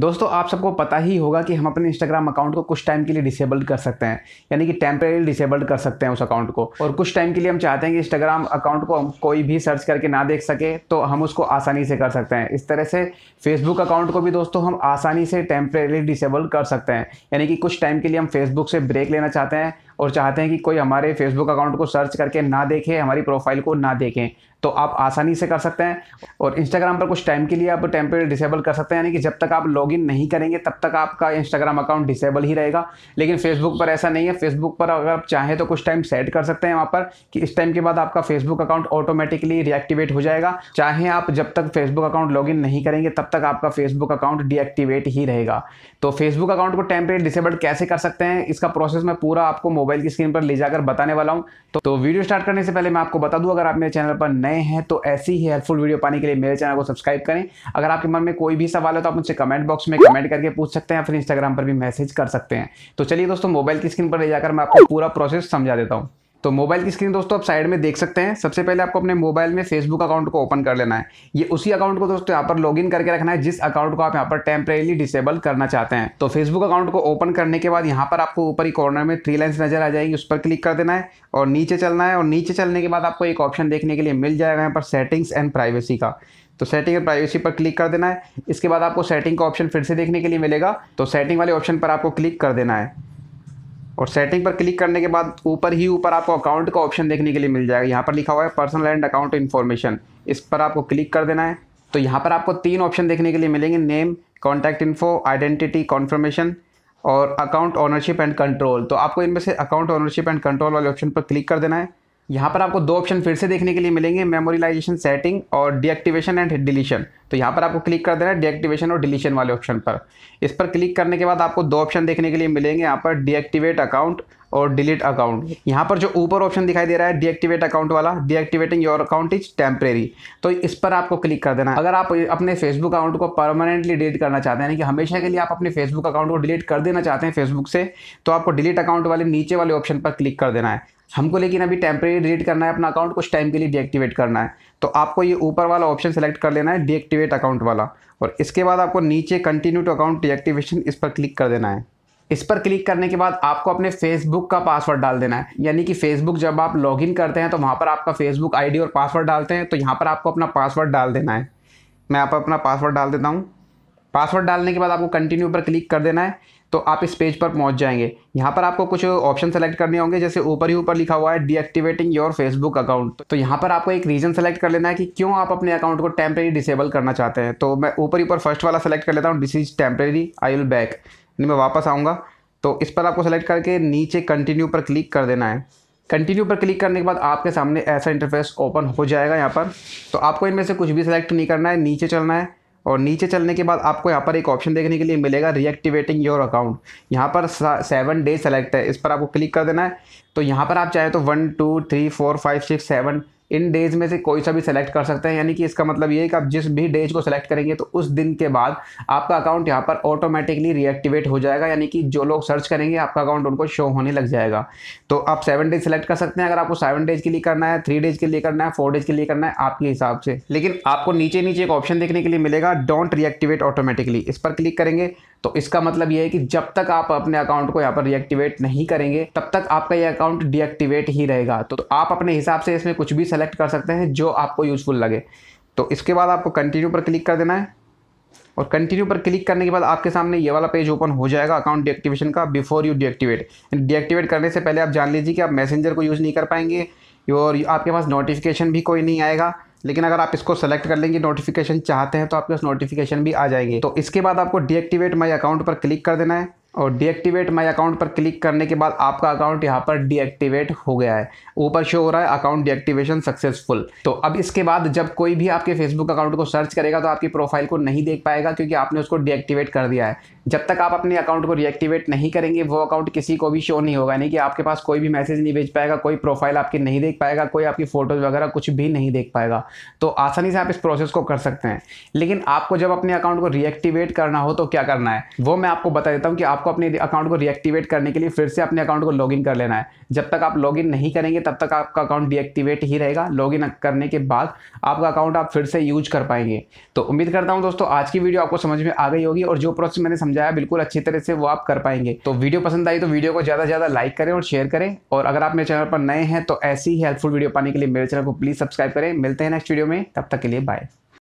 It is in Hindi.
दोस्तों, आप सबको पता ही होगा कि हम अपने इंस्टाग्राम अकाउंट को कुछ टाइम के लिए डिसेबल्ड कर सकते हैं। यानी कि टेम्परेरी डिसेबल्ड कर सकते हैं उस अकाउंट को। और कुछ टाइम के लिए हम चाहते हैं कि इंस्टाग्राम अकाउंट को कोई भी सर्च करके ना देख सके तो हम उसको आसानी से कर सकते हैं। इस तरह से फेसबुक अकाउंट को भी दोस्तों, हम आसानी से टेम्परेरी डिसेबल कर सकते हैं। यानी कि कुछ टाइम के लिए हम फेसबुक से ब्रेक लेना चाहते हैं। और चाहते हैं कि कोई हमारे फेसबुक अकाउंट को सर्च करके ना देखे, हमारी प्रोफ़ाइल को ना देखें तो आप आसानी से कर सकते हैं। और इंस्टाग्राम पर कुछ टाइम के लिए आप टेम्परेरी डिसेबल कर सकते हैं, यानी कि जब तक आप लॉगिन नहीं करेंगे, तब तक आपका इंस्टाग्राम अकाउंट डिसेबल ही रहेगा। लेकिन फेसबुक पर ऐसा नहीं है। फेसबुक पर अगर आप चाहें तो कुछ टाइम सेट कर सकते हैं वहाँ पर, कि इस टाइम के बाद आपका फेसबुक अकाउंट ऑटोमेटिकली रिएक्टिवेट हो जाएगा। चाहे आप जब तक फेसबुक अकाउंट लॉगिन नहीं करेंगे, तब तक आपका फेसबुक अकाउंट डीएक्टिवेट ही रहेगा। तो फेसबुक अकाउंट को टेम्परेरी डिसेबल कैसे कर सकते हैं, इसका प्रोसेस मैं पूरा आपको मोबाइल की स्क्रीन पर ले जाकर बताने वाला हूँ। तो, तो वीडियो स्टार्ट करने से पहले मैं आपको बता दूँ अगर आप मेरे चैनल पर नए हैं तो ऐसी ऐसी ही हेल्पफुल वीडियो पाने के लिए मेरे चैनल को सब्सक्राइब करें। अगर आपके मन में कोई भी सवाल है तो आप मुझसे कमेंट बॉक्स में कमेंट करके पूछ सकते हैं फिर इंस्टाग्राम पर भी मैसेज कर सकते हैं। तो चलिए दोस्तों मोबाइल की स्क्रीन पर ले जाकर मैं आपको पूरा प्रोसेस समझा देता हूँ। तो मोबाइल की स्क्रीन दोस्तों आप साइड में देख सकते हैं। सबसे पहले आपको अपने मोबाइल में फेसबुक अकाउंट को ओपन कर लेना है। ये उसी अकाउंट को दोस्तों यहाँ पर लॉगिन करके रखना है, जिस अकाउंट को आप यहाँ पर टेम्परेली डिसेबल करना चाहते हैं। तो फेसबुक अकाउंट को ओपन करने के बाद यहाँ पर आपको ऊपर ही कॉर्नर में थ्री लाइन्स नज़र आ जाएगी, उस पर क्लिक कर देना है और नीचे चलना है। और नीचे चलने के बाद आपको एक ऑप्शन देखने के लिए मिल जाएगा यहाँ पर सेटिंग्स एंड प्राइवेसी का। तो सेटिंग एंड प्राइवेसी पर क्लिक कर देना है। इसके बाद आपको सेटिंग का ऑप्शन फिर से देखने के लिए मिलेगा। तो सेटिंग वाले ऑप्शन पर आपको क्लिक कर देना है। और सेटिंग पर क्लिक करने के बाद ऊपर ही ऊपर आपको अकाउंट का ऑप्शन देखने के लिए मिल जाएगा। यहाँ पर लिखा हुआ है पर्सनल एंड अकाउंट इन्फॉर्मेशन इस पर आपको क्लिक कर देना है। तो यहाँ पर आपको तीन ऑप्शन देखने के लिए मिलेंगे। Name contact info identity confirmation और अकाउंट ऑनरशिप एंड कंट्रोल तो आपको इनमें से अकाउंट ओनरशिप एंड कंट्रोल वाले ऑप्शन पर क्लिक कर देना है। यहाँ पर आपको दो ऑप्शन फिर से देखने के लिए मिलेंगे मेमोरिलाइजेशन सेटिंग और डीएक्टिवेशन एंड डिलीशन तो यहाँ पर आपको क्लिक कर देना है डीएक्टिवेशन और डिलीशन वाले ऑप्शन पर। इस पर क्लिक करने के बाद आपको दो ऑप्शन देखने के लिए मिलेंगे, यहाँ पर डीएक्टिवेट अकाउंट और डिलीट अकाउंट यहाँ पर जो ऊपर ऑप्शन दिखाई दे रहा है डीएक्टिवेट अकाउंट वाला deactivating your account is temporary तो इस पर आपको क्लिक कर देना। है अगर आप अपने फेसबुक अकाउंट को परमानेंटली डिलीट करना चाहते हैं, यानी कि हमेशा के लिए आप अपने फेसबुक अकाउंट को डिलीट कर देना चाहते हैं फेसबुक से तो आपको डिलीट अकाउंट वाले नीचे वाले ऑप्शन पर क्लिक कर देना है। हमको लेकिन अभी टेम्प्रेरी डिलीट करना है, अपना अकाउंट कुछ टाइम के लिए डीएक्टिवेट करना है। तो आपको ये ऊपर वाला ऑप्शन सेलेक्ट कर लेना है डीएक्टिवेट अकाउंट वाला। और इसके बाद आपको नीचे कंटिन्यू टू अकाउंट डीएक्टिवेशन इस पर क्लिक कर देना है। इस पर क्लिक करने के बाद आपको अपने फेसबुक का पासवर्ड डाल देना है। यानी कि फेसबुक जब आप लॉगिन करते हैं तो वहाँ पर आपका फेसबुक आईडी और पासवर्ड डालते हैं तो यहाँ पर आपको अपना पासवर्ड डाल देना है। मैं पर अपना पासवर्ड डाल देता हूँ। पासवर्ड डालने के बाद आपको कंटिन्यू पर क्लिक कर देना है। तो आप इस पेज पर पहुँच जाएँगे। यहाँ पर आपको कुछ ऑप्शन सेलेक्ट करने होंगे, जैसे ऊपर ही ऊपर लिखा हुआ है डीएक्टिवेटिंग योर फेसबुक अकाउंट तो यहाँ पर आपको एक रीजन सेलेक्ट कर लेना है कि क्यों आप अपने अकाउंट को टेम्प्रेरी डिसेबल करना चाहते हैं। तो मैं ऊपर ही ऊपर फ़र्स्ट वाला सेलेक्ट कर लेता हूँ this is temporary I will back यानी मैं वापस आऊँगा तो इस पर आपको सेलेक्ट करके नीचे कंटिन्यू पर क्लिक कर देना है। कंटिन्यू पर क्लिक करने के बाद आपके सामने ऐसा इंटरफेस ओपन हो जाएगा यहाँ पर। तो आपको इनमें से कुछ भी सिलेक्ट नहीं करना है, नीचे चलना है और नीचे चलने के बाद आपको यहाँ पर एक ऑप्शन देखने के लिए मिलेगा रिएक्टिवेटिंग योर अकाउंट यहाँ पर सेवन डे सेलेक्ट है। इस पर आपको क्लिक कर देना है। तो यहाँ पर आप चाहे तो one two three four five six seven in days में से कोई सा भी सेलेक्ट कर सकते हैं। यानी कि इसका मतलब ये है कि आप जिस भी डेज़ को सेलेक्ट करेंगे तो उस दिन के बाद आपका अकाउंट यहाँ पर ऑटोमेटिकली रिएक्टिवेट हो जाएगा। यानी कि जो लोग सर्च करेंगे आपका अकाउंट उनको शो होने लग जाएगा। तो आप सेवन डेज़ सेलेक्ट कर सकते हैं। अगर आपको सेवन डेज़ के लिए करना है थ्री डेज़ के लिए करना है फोर डेज़ के लिए करना है आपके हिसाब से। लेकिन आपको नीचे नीचे एक ऑप्शन देखने के लिए मिलेगा डोंट रिएक्टिवेट ऑटोमेटिकली इस पर क्लिक करेंगे तो इसका मतलब यह है कि जब तक आप अपने अकाउंट को यहाँ पर रिएक्टिवेट नहीं करेंगे तब तक आपका ये अकाउंट डीएक्टिवेट ही रहेगा। तो, तो आप अपने हिसाब से इसमें कुछ भी सेलेक्ट कर सकते हैं जो आपको यूज़फुल लगे। तो इसके बाद आपको कंटिन्यू पर क्लिक कर देना है। और कंटिन्यू पर क्लिक करने के बाद आपके सामने ये वाला पेज ओपन हो जाएगा अकाउंट डीएक्टिवेशन का बिफोर यू डीएक्टिवेट डीएक्टिवेट करने से पहले आप जान लीजिए कि आप मैसेंजर को यूज़ नहीं कर पाएँगे और आपके पास नोटिफिकेशन भी कोई नहीं आएगा। लेकिन अगर आप इसको सेलेक्ट कर लेंगे नोटिफिकेशन चाहते हैं तो आपके पास नोटिफिकेशन भी आ जाएँगे। तो इसके बाद आपको डीएक्टिवेट माई अकाउंट पर क्लिक कर देना है। और डीएक्टिवेट माई अकाउंट पर क्लिक करने के बाद आपका अकाउंट यहाँ पर डीएक्टिवेट हो गया है। ऊपर शो हो रहा है अकाउंट डीएक्टिवेशन सक्सेसफुल तो अब इसके बाद जब कोई भी आपके फेसबुक अकाउंट को सर्च करेगा तो आपकी प्रोफ़ाइल को नहीं देख पाएगा क्योंकि आपने उसको डीएक्टिवेट कर दिया है। जब तक आप अपने अकाउंट को रिएक्टिवेट नहीं करेंगे, वो अकाउंट किसी को भी शो नहीं होगा। यानी कि आपके पास कोई भी मैसेज नहीं भेज पाएगा, कोई प्रोफ़ाइल आपकी नहीं देख पाएगा, कोई आपकी फ़ोटोज़ वगैरह कुछ भी नहीं देख पाएगा। तो आसानी से आप इस प्रोसेस को कर सकते हैं। लेकिन आपको जब अपने अकाउंट को रिएक्टिवेट करना हो तो क्या करना है? वो मैं आपको बता देता हूँ कि आप आपको अपने अकाउंट को रिएक्टिवेट करने के लिए फिर से अपने अकाउंट को लॉगिन कर लेना है। जब तक आप लॉगिन नहीं करेंगे, तब तक आपका अकाउंट डीएक्टिवेट ही रहेगा। लॉगिन करने के बाद आपका अकाउंट आप फिर से यूज़ कर पाएँगे। तो उम्मीद करता हूँ दोस्तों, आज की वीडियो आपको समझ में आ गई होगी और जो प्रोसेस मैंने समझाया बिल्कुल अच्छी तरह से वो आप कर पाएँगे। तो वीडियो पसंद आई तो वीडियो को ज़्यादा से ज़्यादा लाइक करें और शेयर करें। और अगर आप मेरे चैनल पर नए हैं तो ऐसी ही हेल्पफुल वीडियो पाने के लिए मेरे चैनल को प्लीज़ सब्सक्राइब करें। मिलते हैं नेक्स्ट वीडियो में। तब तक के लिए बाय